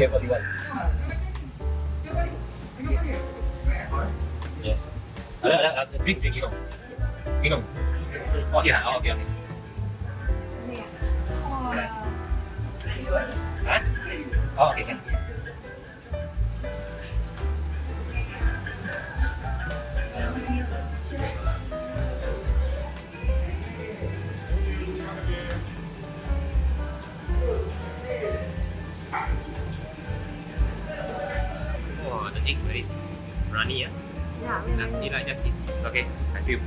Diwali. Yes. Ada, ada, ada, drink, drink, minum. Minum. Oh, yeah. Oh, okay, okay. Huh? Oh, okay, can. Egg very runny, yeah? Yeah, Nah, you like just eat. Okay, I feel.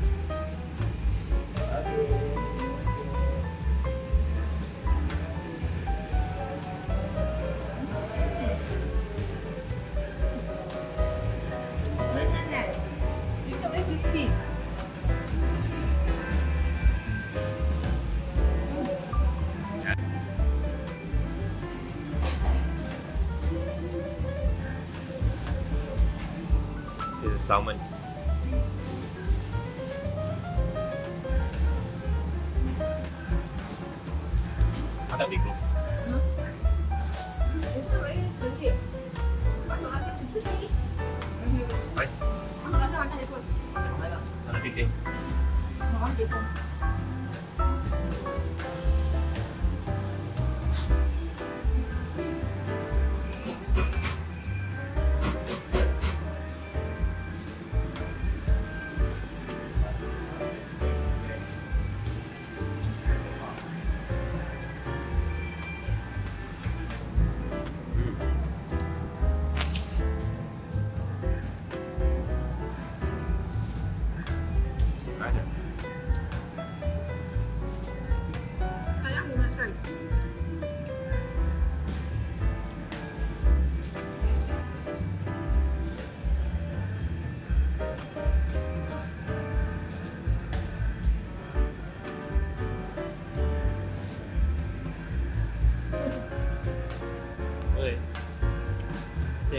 Salmon. Can we close? Crunchy. Makan makan tu sikit. Right? Makan makan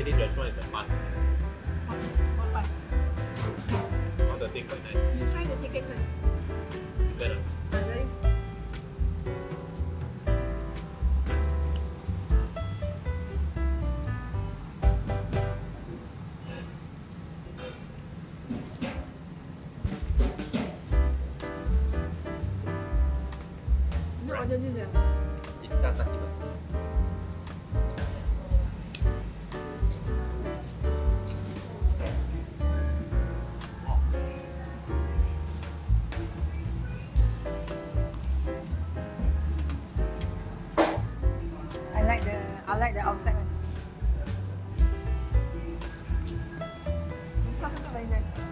Say this restaurant is a must. What pas? All the things quite nice. You try the chicken first. Ah. Ah? いただきます。Like the outside one. Sauce also very nice.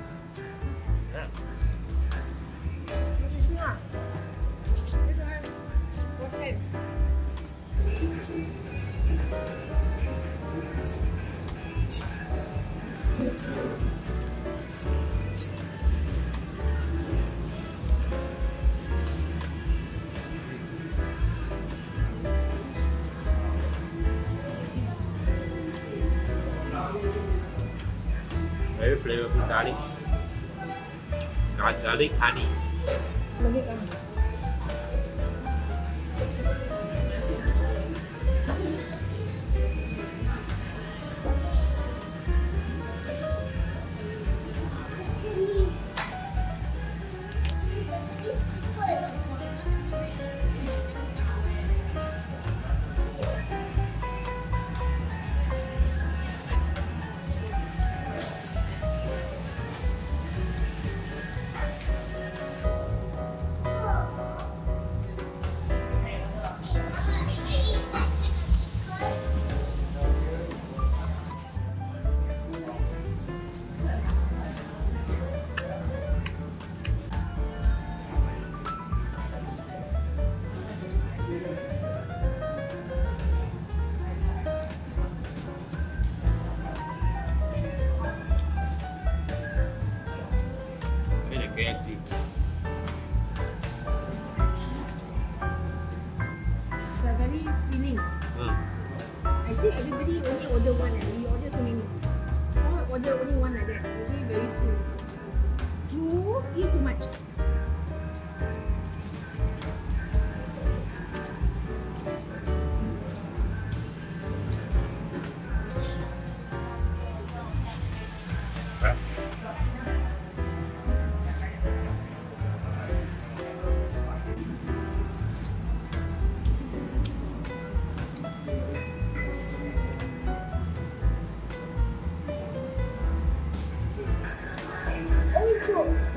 Flavorful garlic. Gar- Garlic honey. KFC. It's a very filling. Hmm. I see everybody only order one and we order so many. All order only one like that. Really very full. Two, eat so much. Lord.